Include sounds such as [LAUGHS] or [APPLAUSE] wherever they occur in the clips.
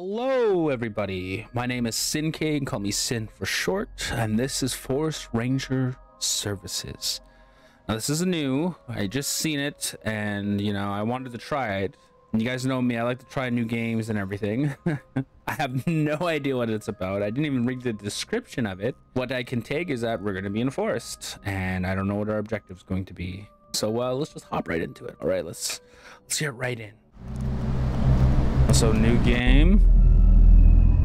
Hello, everybody. My name is SinKay. Call me Sin for short, and this is Forest Ranger Services. Now, this is new. I just seen it, and you know, I wanted to try it. You guys know me. I like to try new games and everything. [LAUGHS] I have no idea what it's about. I didn't even read the description of it. What I can take is that we're going to be in a forest, and I don't know what our objective is going to be. So, well, let's just hop right into it. All right, let's let's get right in. So, new game.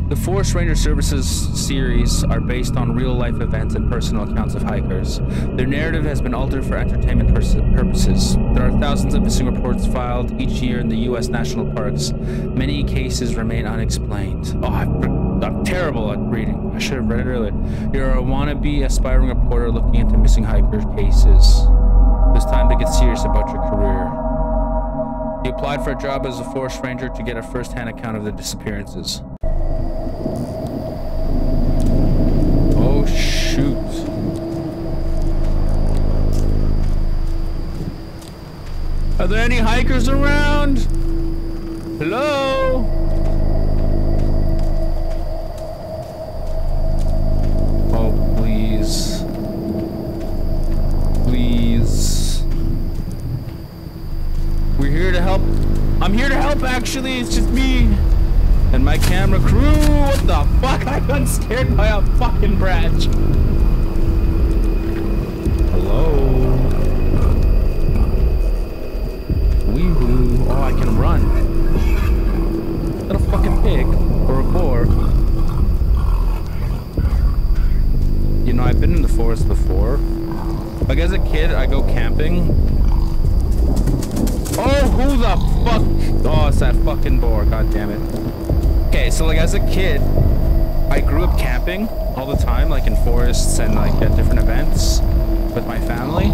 The Forest Ranger Services series are based on real life events and personal accounts of hikers. Their narrative has been altered for entertainment purposes. There are thousands of missing reports filed each year in the U.S. national parks. Many cases remain unexplained. Oh, I'm terrible at reading. I should have read it earlier. You're a wannabe aspiring reporter looking into missing hiker cases. It's time to get serious about your career. He applied for a job as a forest ranger to get a first-hand account of the disappearances. Oh shoot. Are there any hikers around? Hello? We're here to help. I'm here to help, actually. It's just me and my camera crew. What the fuck? [LAUGHS] I got scared by a fucking branch. Hello? Wee-hoo. Oh, I can run. Is that a fucking pig? Or a boar? You know, I've been in the forest before. Like, as a kid, I go camping. Oh, who the fuck? Oh, it's that fucking boar. God damn it. Okay, so like as a kid, I grew up camping all the time, like in forests and like at different events with my family.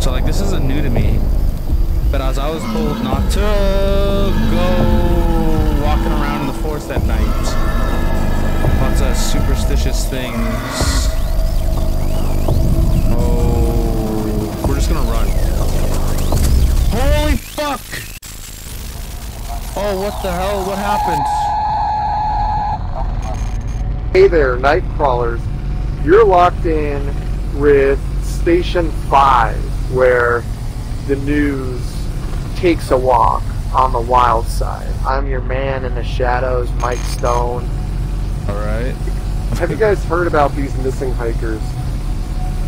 So like this isn't new to me. But as I was told not to go walking around in the forest at night. Lots of superstitious things. Oh, what the hell? What happened? Hey there, night crawlers. You're locked in with Station 5, where the news takes a walk on the wild side. I'm your man in the shadows, Mike Stone. Alright. Have you guys heard about these missing hikers?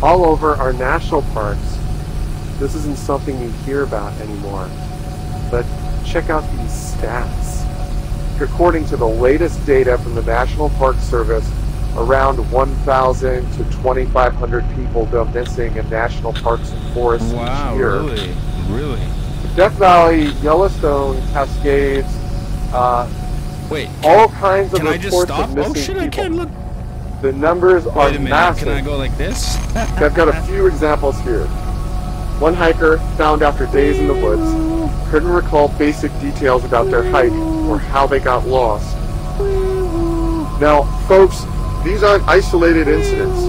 All over our national parks. This isn't something you hear about anymore. But check out these stats. According to the latest data from the National Park Service, around 1,000 to 2,500 people go missing in national parks and forests Wow, each year. really? Really? Death Valley, Yellowstone, Cascades, uh, Wait, all kinds of can I just reports stop? of missing Oh shit, I can't look. The numbers are Wait a minute, massive. can I go like this? I've got a few examples here. One hiker found after days in the woods couldn't recall basic details about their hike or how they got lost. Now, folks, these aren't isolated incidents.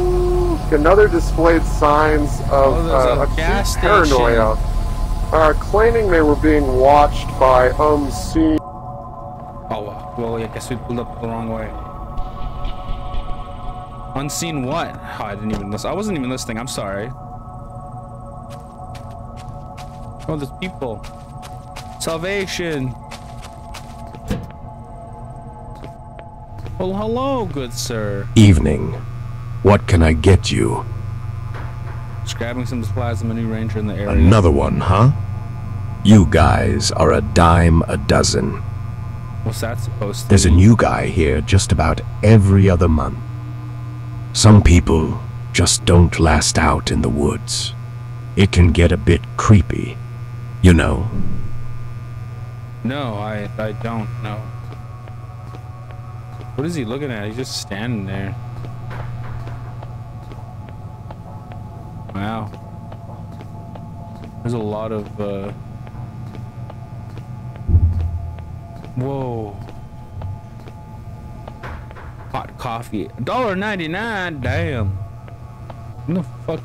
Another displayed signs of Oh, uh, a acute paranoia, uh, claiming they were being watched by unseen. Oh, well, I guess we pulled up the wrong way. Unseen what? Oh, I didn't even listen. I wasn't even listening. I'm sorry. Oh, there's people. Salvation. Well, hello, good sir. Evening. What can I get you? Just grabbing some supplies. I'm a new ranger in the area. Another one, huh? You guys are a dime a dozen. What's that supposed to There's a new guy here just about every other month. Some people just don't last out in the woods. It can get a bit creepy, you know. No, I I don't know. What is he looking at? He's just standing there. Wow. There's a lot of uh Whoa. Hot coffee. $1.99, damn. What the fuck?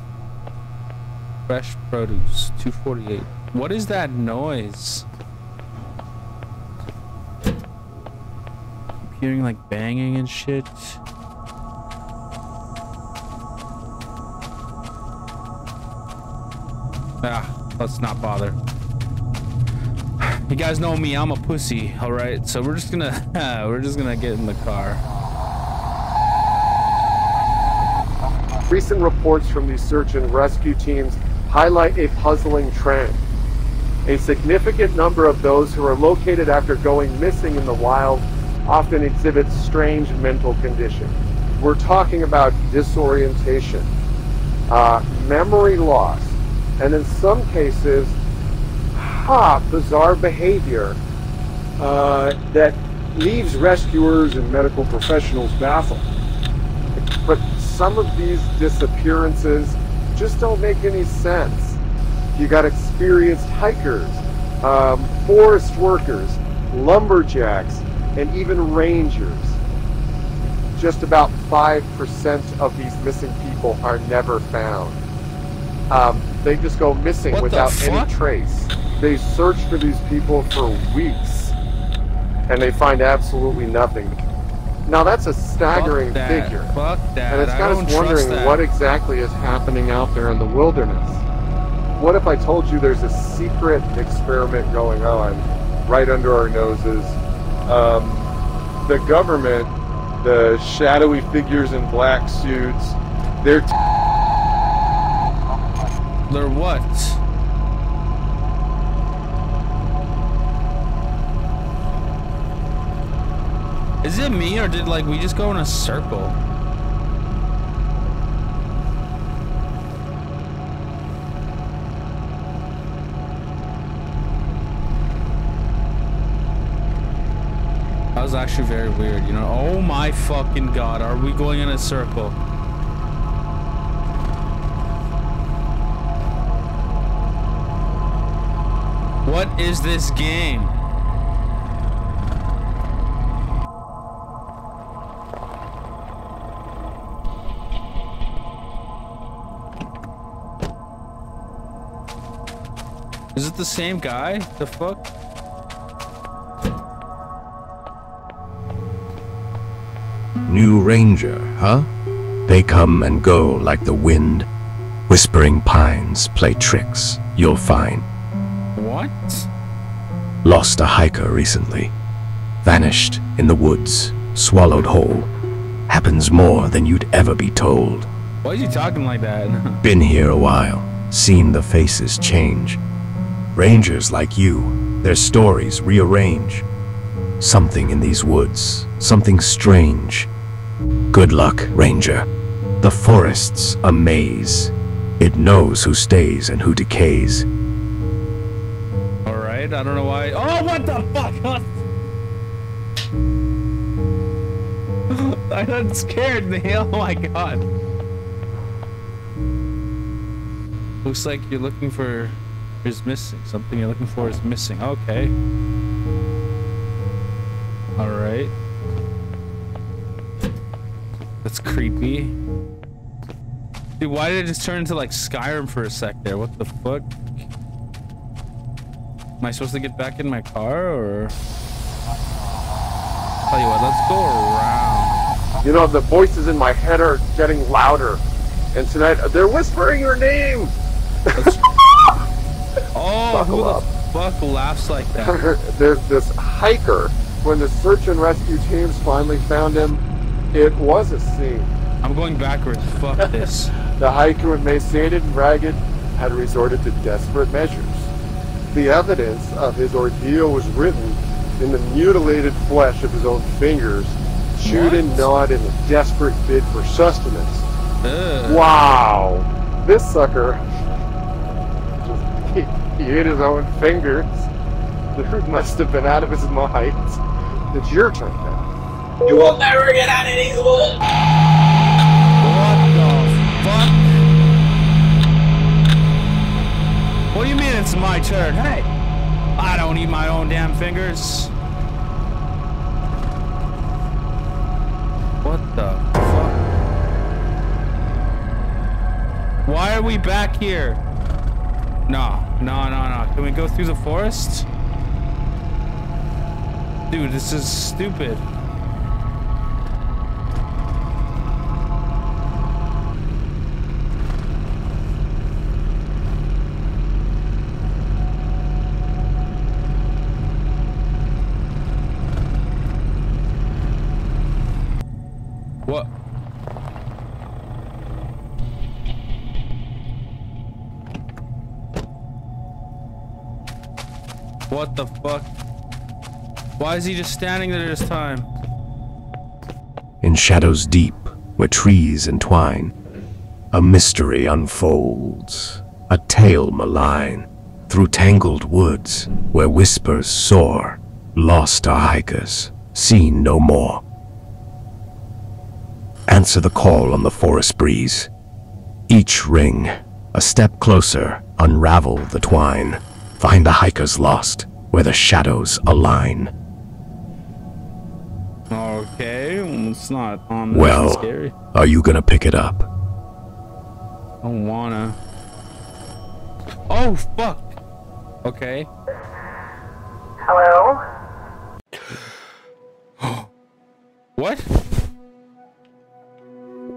Fresh produce, 248. What is that noise? Hearing like banging and shit. Ah, let's not bother. You guys know me, I'm a pussy, all right? So we're just gonna, [LAUGHS] we're just gonna get in the car. Recent reports from these search and rescue teams highlight a puzzling trend. A significant number of those who are located after going missing in the wild often exhibits strange mental conditions. We're talking about disorientation, uh, memory loss, and in some cases, ha, bizarre behavior uh, that leaves rescuers and medical professionals baffled. But some of these disappearances just don't make any sense. You got experienced hikers, um, forest workers, lumberjacks, and even rangers. Just about 5% of these missing people are never found. Um, they just go missing What without any trace. They search for these people for weeks, and they find absolutely nothing. Now that's a staggering that. figure. And it's got us wondering what exactly is happening out there in the wilderness. What if I told you there's a secret experiment going on right under our noses? Um, the government, the shadowy figures in black suits, they're t- They're what? Is it me or did like we just go in a circle? Was actually very weird, you know. Oh my fucking god, are we going in a circle? What is this game? Is it the same guy? The fuck? New Ranger, huh? They come and go like the wind. Whispering pines play tricks, you'll find. What? Lost a hiker recently. Vanished in the woods, swallowed whole. Happens more than you'd ever be told. Why is he talking like that? [LAUGHS] Been here a while, seen the faces change. Rangers like you, their stories rearrange. Something in these woods, something strange. Good luck, Ranger. The forest's a maze. It knows who stays and who decays. Alright, I don't know why. Oh, what the fuck? [LAUGHS] [LAUGHS] Got scared me. [LAUGHS] Oh my god. Looks like you're looking for is missing. Something you're looking for is missing. Okay. Alright. That's creepy. Dude, why did it just turn into like Skyrim for a sec there? What the fuck? Am I supposed to get back in my car or? Tell you what, let's go around. You know, the voices in my head are getting louder. And tonight, uh, they're whispering your name. [LAUGHS] Oh, Buckle who up. the fuck laughs like that? [LAUGHS] There's this hiker. When the search and rescue teams finally found him, it was a scene. I'm going backwards. Fuck [LAUGHS] this. The hiker, emaciated and ragged, had resorted to desperate measures. The evidence of his ordeal was written in the mutilated flesh of his own fingers, chewed and gnawed in a desperate bid for sustenance. Ugh. Wow! This sucker, he, he ate his own fingers. The dude must have been out of his mind. It's your turn now. You will never get out of these woods. What the fuck? What do you mean it's my turn? Hey, I don't eat my own damn fingers. What the fuck? Why are we back here? No, no, no, no. Can we go through the forest? Dude, this is stupid. What? What the fuck? Why is he just standing there this time? In shadows deep, where trees entwine, a mystery unfolds, a tale malign. Through tangled woods, where whispers soar, lost are hikers, seen no more. Answer the call on the forest breeze. Each ring, a step closer, unravel the twine. Find the hikers lost, where the shadows align. Okay, it's not on Well, scary. are you gonna pick it up? I don't wanna. Oh fuck. Okay. Hello? [GASPS] What?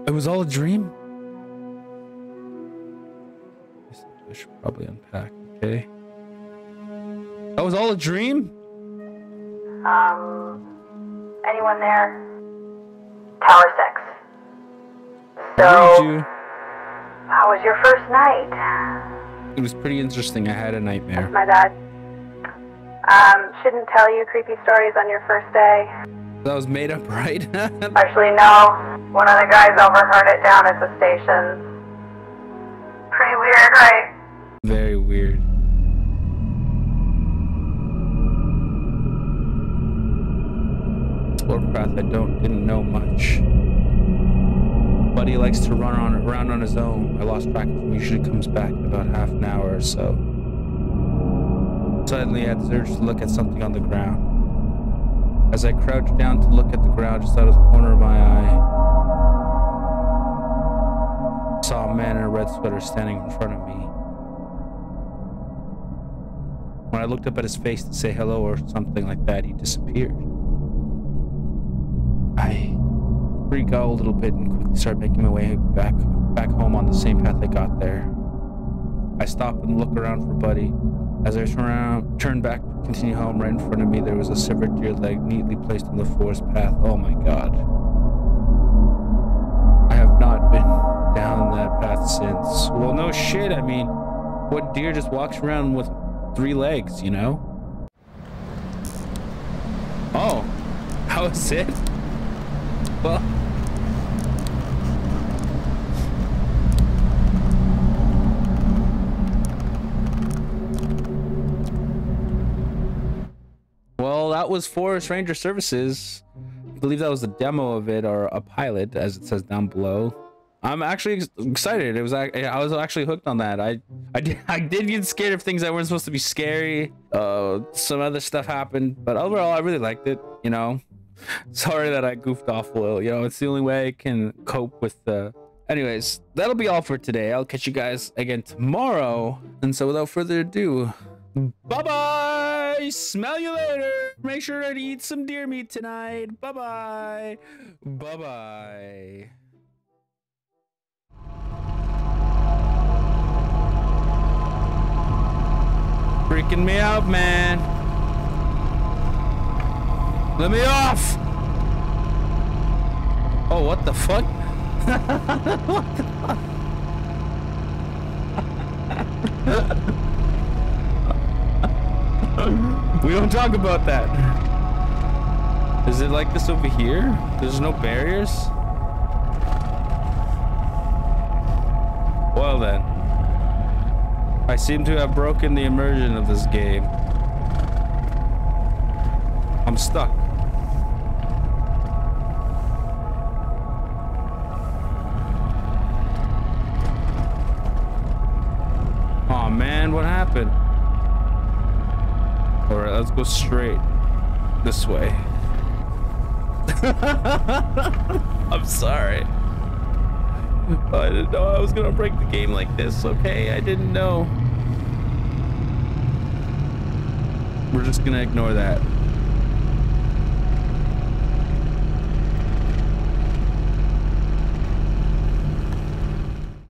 It was all a dream? I should probably unpack, okay? That was all a dream? Um, anyone there? Tower 6. Why So, you? how was your first night? It was pretty interesting. I had a nightmare. My bad. Um, shouldn't tell you creepy stories on your first day. That was made up, [LAUGHS] right? Actually, no. One of the guys overheard it down at the station. Pretty weird, right? Very weird. I don't didn't know much. Buddy likes to run on around on his own. I lost track of him. Usually comes back in about half an hour or so. Suddenly, I had the urge to look at something on the ground. As I crouched down to look at the ground just out of the corner of my eye, I saw a man in a red sweater standing in front of me. When I looked up at his face to say hello or something like that, he disappeared. I freak out a little bit and quickly start making my way back back home on the same path I got there. I stop and look around for Buddy. As I turn around, turned back to continue home, right in front of me there was a severed deer leg neatly placed on the forest path. Oh my god. I have not been down that path since. Well, no shit. I mean, what deer just walks around with three legs, you know? Oh, [LAUGHS] how is it? Well, well, that was Forest Ranger Services. I believe that was the demo of it or a pilot, as it says down below. I'm actually excited. It was I was actually hooked on that. I I did, [LAUGHS] I did get scared of things that weren't supposed to be scary. Uh, some other stuff happened, but overall, I really liked it. You know, [LAUGHS] sorry that I goofed off a little. You know, it's the only way I can cope with the. Anyways, that'll be all for today. I'll catch you guys again tomorrow. And so, without further ado, bye bye. Smell you later. Make sure to eat some deer meat tonight. Bye bye. Bye bye. Freaking me out, man. Let me off. Oh, what the fuck? [LAUGHS] we don't talk about that. Is it like this over here? There's no barriers? Well then. I seem to have broken the immersion of this game. I'm stuck. Oh man, what happened? Alright, let's go straight. This way. [LAUGHS] I'm sorry. I didn't know I was gonna break the game like this, okay? I didn't know. We're just gonna ignore that.